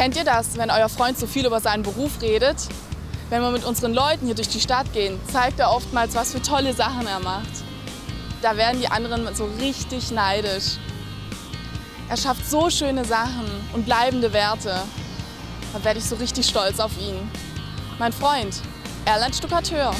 Kennt ihr das, wenn euer Freund so viel über seinen Beruf redet? Wenn wir mit unseren Leuten hier durch die Stadt gehen, zeigt er oftmals, was für tolle Sachen er macht. Da werden die anderen so richtig neidisch. Er schafft so schöne Sachen und bleibende Werte. Da werde ich so richtig stolz auf ihn. Mein Freund, Erland Stuckateur.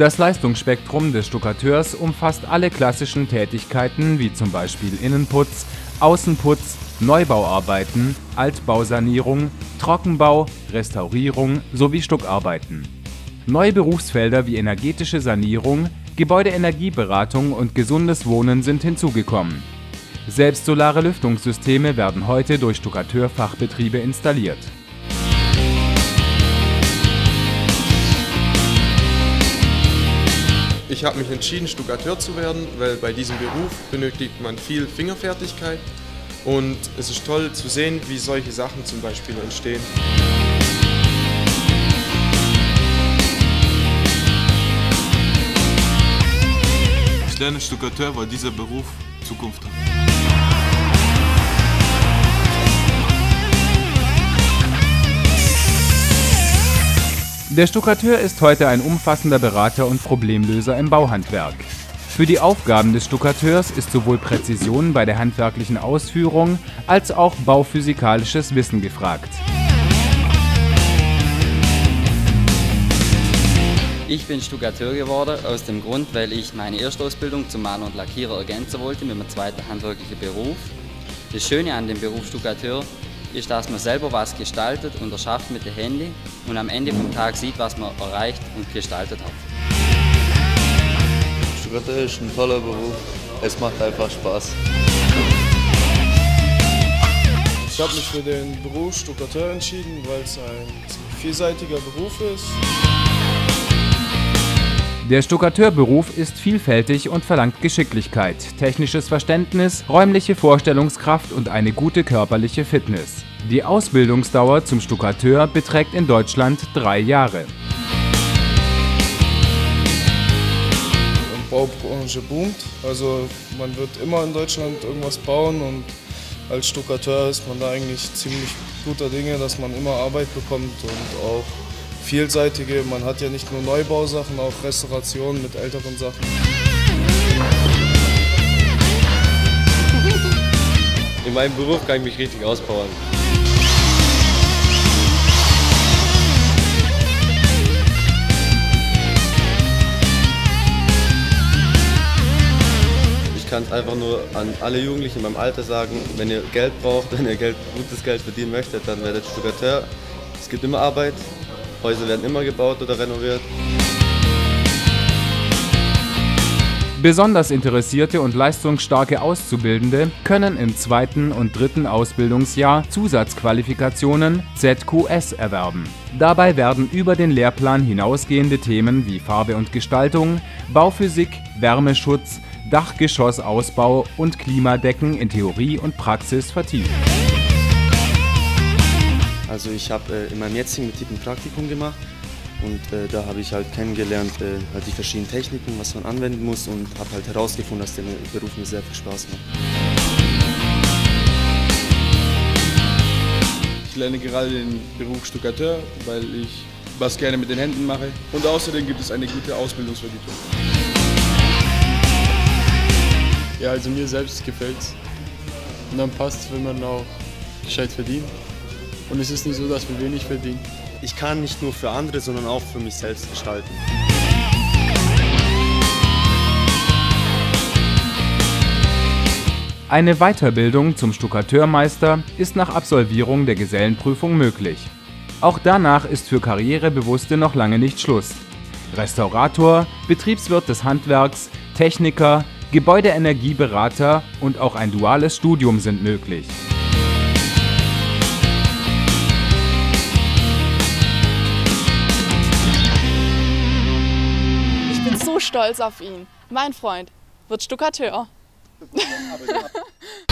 Das Leistungsspektrum des Stuckateurs umfasst alle klassischen Tätigkeiten wie zum Beispiel Innenputz, Außenputz, Neubauarbeiten, Altbausanierung, Trockenbau, Restaurierung sowie Stuckarbeiten. Neue Berufsfelder wie energetische Sanierung, Gebäudeenergieberatung und gesundes Wohnen sind hinzugekommen. Selbst solare Lüftungssysteme werden heute durch Stuckateurfachbetriebe installiert Ich habe mich entschieden, Stuckateur zu werden, weil bei diesem Beruf benötigt man viel Fingerfertigkeit und es ist toll zu sehen, wie solche Sachen zum Beispiel entstehen. Ich lerne Stuckateur, weil dieser Beruf Zukunft hat. Der Stuckateur ist heute ein umfassender Berater und Problemlöser im Bauhandwerk. Für die Aufgaben des Stuckateurs ist sowohl Präzision bei der handwerklichen Ausführung als auch bauphysikalisches Wissen gefragt. Ich bin Stuckateur geworden aus dem Grund, weil ich meine Erstausbildung zum Maler und Lackierer ergänzen wollte mit meinem zweiten handwerklichen Beruf. Das Schöne an dem Beruf Stuckateur ist, dass man selber was gestaltet und erschafft mit den Händen und am Ende vom Tag sieht, was man erreicht und gestaltet hat. Stuckateur ist ein toller Beruf. Es macht einfach Spaß. Ich habe mich für den Beruf Stuckateur entschieden, weil es ein vielseitiger Beruf ist. Der Stuckateurberuf ist vielfältig und verlangt Geschicklichkeit, technisches Verständnis, räumliche Vorstellungskraft und eine gute körperliche Fitness. Die Ausbildungsdauer zum Stuckateur beträgt in Deutschland drei Jahre. Die Baubranche boomt, also man wird immer in Deutschland irgendwas bauen und als Stuckateur ist man da eigentlich ziemlich guter Dinge, dass man immer Arbeit bekommt und auch vielseitige. Man hat ja nicht nur Neubausachen, auch Restaurationen mit älteren Sachen. In meinem Beruf kann ich mich richtig ausbauen. Ich kann es einfach nur an alle Jugendlichen in meinem Alter sagen, wenn ihr Geld braucht, wenn ihr Geld, gutes Geld verdienen möchtet, dann werdet Stuckateur. Es gibt immer Arbeit, Häuser werden immer gebaut oder renoviert. Besonders interessierte und leistungsstarke Auszubildende können im zweiten und dritten Ausbildungsjahr Zusatzqualifikationen ZQS erwerben. Dabei werden über den Lehrplan hinausgehende Themen wie Farbe und Gestaltung, Bauphysik, Wärmeschutz, Dachgeschossausbau und Klimadecken in Theorie und Praxis vertieft. Also ich habe äh, in meinem jetzigen Betrieb ein Praktikum gemacht und äh, da habe ich halt kennengelernt, äh, halt die verschiedenen Techniken, was man anwenden muss und habe halt herausgefunden, dass der Beruf mir sehr viel Spaß macht. Ich lerne gerade den Beruf Stuckateur, weil ich was gerne mit den Händen mache und außerdem gibt es eine gute Ausbildungsvergütung. Ja, also mir selbst gefällt es. Und dann passt wenn man auch gescheit verdient. Und es ist nicht so, dass wir wenig verdienen. Ich kann nicht nur für andere, sondern auch für mich selbst gestalten. Eine Weiterbildung zum Stuckateurmeister ist nach Absolvierung der Gesellenprüfung möglich. Auch danach ist für Karrierebewusste noch lange nicht Schluss. Restaurator, Betriebswirt des Handwerks, Techniker, Gebäudeenergieberater und auch ein duales Studium sind möglich. Stolz auf ihn. Mein Freund wird Stuckateur.